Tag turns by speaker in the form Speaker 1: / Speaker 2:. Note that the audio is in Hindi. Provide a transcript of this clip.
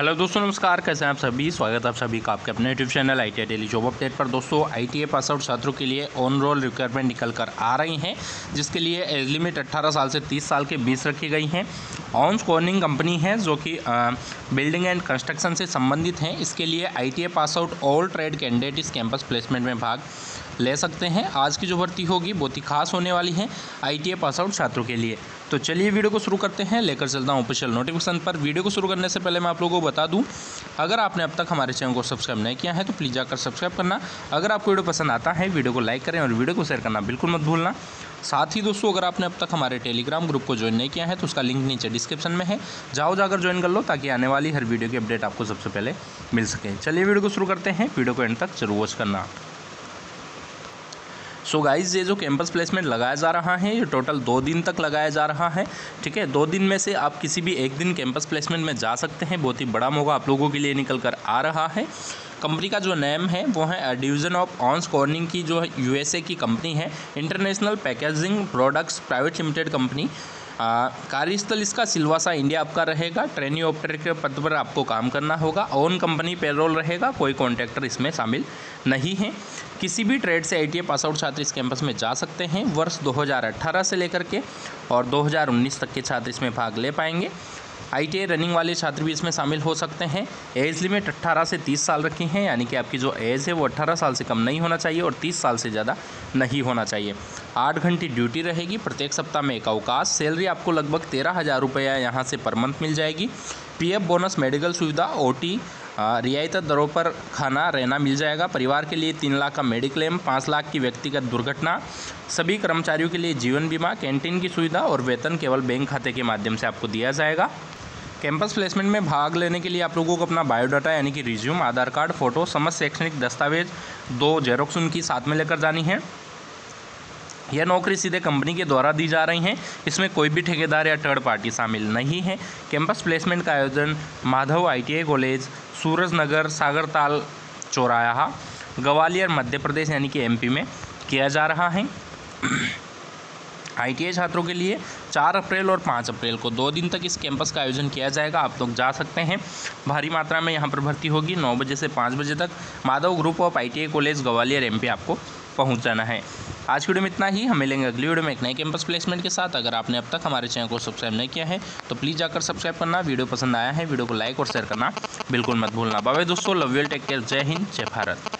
Speaker 1: हेलो दोस्तों, नमस्कार, कैसे हैं आप सभी? स्वागत है आप सभी का आपके अपने YouTube channel I T daily job update पर। दोस्तों आई टी पास आउट छात्रों के लिए ऑन रोल रिक्वायरमेंट निकल कर आ रही हैं, जिसके लिए एज लिमिट 18 साल से 30 साल के बीच रखी गई हैं। ऑन स्कॉर्निंग कंपनी है जो कि बिल्डिंग एंड कंस्ट्रक्शन से संबंधित हैं। इसके लिए I pass out all trade candidate इस कैंपस प्लेसमेंट में भाग ले सकते हैं। आज की जो भर्ती होगी, बहुत ही खास होने वाली है आई पास आउट छात्रों के लिए। तो चलिए वीडियो को शुरू करते हैं। लेकर चलता हूँ ऑफिशियल नोटिफिकेशन पर। वीडियो को शुरू करने से पहले मैं आप लोगों को बता दूँ, अगर आपने अब तक हमारे चैनल को सब्सक्राइब नहीं किया है तो प्लीज़ जाकर सब्सक्राइब करना। अगर आपको वीडियो पसंद आता है, वीडियो को लाइक करें और वीडियो को शेयर करना बिल्कुल मत भूलना। साथ ही दोस्तों, अगर आपने अब तक हमारे टेलीग्राम ग्रुप को ज्वाइन नहीं किया है तो उसका लिंक नीचे डिस्क्रिप्शन में है। जाओ जाकर ज्वाइन कर लो ताकि आने वाली हर वीडियो की अपडेट आपको सबसे पहले मिल सके। चलिए वीडियो को शुरू करते हैं। वीडियो को एंड तक ज़रूर वॉच करना। सो so गाइज़ ये जो कैंपस प्लेसमेंट लगाया जा रहा है, ये टोटल दो दिन तक लगाया जा रहा है, ठीक है? दो दिन में से आप किसी भी एक दिन कैंपस प्लेसमेंट में जा सकते हैं। बहुत ही बड़ा मौका आप लोगों के लिए निकल कर आ रहा है। कंपनी का जो नेम है, वो है डिवीज़न ऑफ़ ऑन स्कॉर्निंग की जो यूएसए की कंपनी है। International packaging products private limited company कार्यस्थल इसका सिलवासा इंडिया आपका रहेगा। ट्रेनिंग ऑपरेटर के पद पर आपको काम करना होगा। ओन कंपनी पेरोल रहेगा। कोई कॉन्ट्रैक्टर इसमें शामिल नहीं है। किसी भी ट्रेड से आई पास आउट छात्र इस कैंपस में जा सकते हैं। वर्ष 2018 से लेकर के और 2019 तक के छात्र इसमें भाग ले पाएँगे। आई रनिंग वाले छात्र भी इसमें शामिल हो सकते हैं। एज लिमिट 18 से 30 साल रखी है, यानी कि आपकी जो एज है वो 18 साल से कम नहीं होना चाहिए और 30 साल से ज़्यादा नहीं होना चाहिए। आठ घंटे ड्यूटी रहेगी, प्रत्येक सप्ताह में एक अवकाश। सैलरी आपको लगभग तेरह हज़ार रुपया यहाँ से पर मंथ मिल जाएगी। पीएफ बोनस, मेडिकल सुविधा, ओटी रियायत दरों पर खाना रहना मिल जाएगा। परिवार के लिए तीन लाख का मेडिक्लेम, पाँच लाख की व्यक्तिगत दुर्घटना, सभी कर्मचारियों के लिए जीवन बीमा, कैंटीन की सुविधा और वेतन केवल बैंक खाते के माध्यम से आपको दिया जाएगा। कैंपस प्लेसमेंट में भाग लेने के लिए आप लोगों को अपना बायोडाटा, यानी कि रिज्यूम, आधार कार्ड, फ़ोटो, समस्त शैक्षणिक दस्तावेज़ दो जेरोक्स उनकी साथ में लेकर जानी है। यह नौकरी सीधे कंपनी के द्वारा दी जा रही हैं। इसमें कोई भी ठेकेदार या थर्ड पार्टी शामिल नहीं है। कैंपस प्लेसमेंट का आयोजन माधव आईटीआई कॉलेज सूरज नगर सागरताल, चौराहा, ग्वालियर, मध्य प्रदेश, यानी कि एमपी में किया जा रहा है। आईटीआई छात्रों के लिए चार अप्रैल और पाँच अप्रैल को। दो दिन तक इस कैंपस का आयोजन किया जाएगा। आप लोग जा सकते हैं। भारी मात्रा में यहाँ पर भर्ती होगी। नौ बजे से पाँच बजे तक Madhav group of I college Gwalior MP आपको पहुँच जाना है। आज की वीडियो में इतना ही। हम मिलेंगे अगली वीडियो में एक नए कैंपस प्लेसमेंट के साथ। अगर आपने अब तक हमारे चैनल को सब्सक्राइब नहीं किया है तो प्लीज़ जाकर सब्सक्राइब करना। वीडियो पसंद आया है, वीडियो को लाइक और शेयर करना बिल्कुल मत भूलना। बाबा दोस्तों। Love take care. जय हिंद। जय भारत।